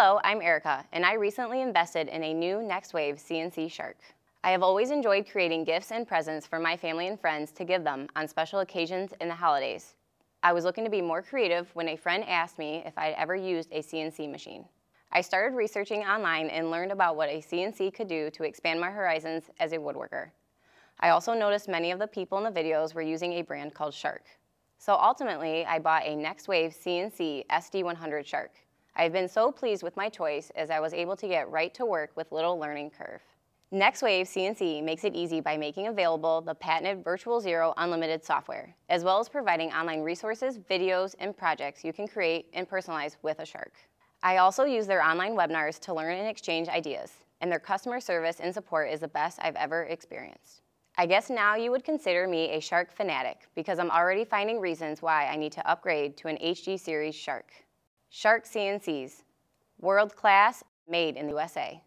Hello, I'm Erika, and I recently invested in a new NextWave CNC Shark. I have always enjoyed creating gifts and presents for my family and friends to give them on special occasions in the holidays. I was looking to be more creative when a friend asked me if I'd ever used a CNC machine. I started researching online and learned about what a CNC could do to expand my horizons as a woodworker. I also noticed many of the people in the videos were using a brand called Shark. So ultimately, I bought a NextWave CNC SD100 Shark. I've been so pleased with my choice as I was able to get right to work with little learning curve. NextWave CNC makes it easy by making available the patented Virtual Zero Unlimited software, as well as providing online resources, videos, and projects you can create and personalize with a Shark. I also use their online webinars to learn and exchange ideas, and their customer service and support is the best I've ever experienced. I guess now you would consider me a Shark fanatic because I'm already finding reasons why I need to upgrade to an HD Series Shark. Shark CNCs, world class, made in the USA.